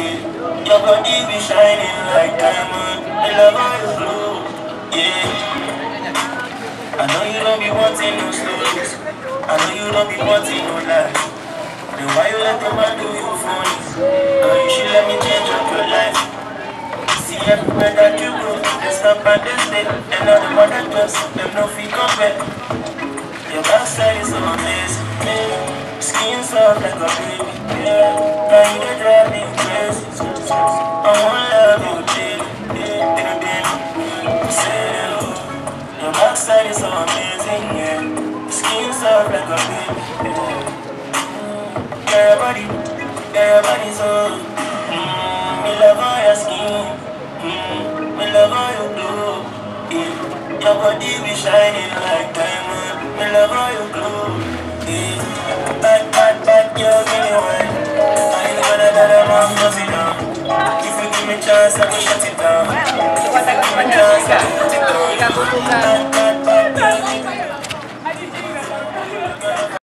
Yeah. Your body be shining like diamond. I love how you glow. Yeah. I know you don't be wanting no stories. I know you don't be wanting no lies. Then why you let the man do you funny? Girl, you should let me change up your life. See everywhere that you go, they stop and they stay. And all the mother just, them no feel compare. Your backside is so amazing. Yeah. Skin soft like a baby. Yeah. Backside is so amazing. Yeah. Skin me love me love you. Yeah. Your body be shining like diamond. Me love how you glow. Yeah. Bad, bad, bad, girl, give me one. Give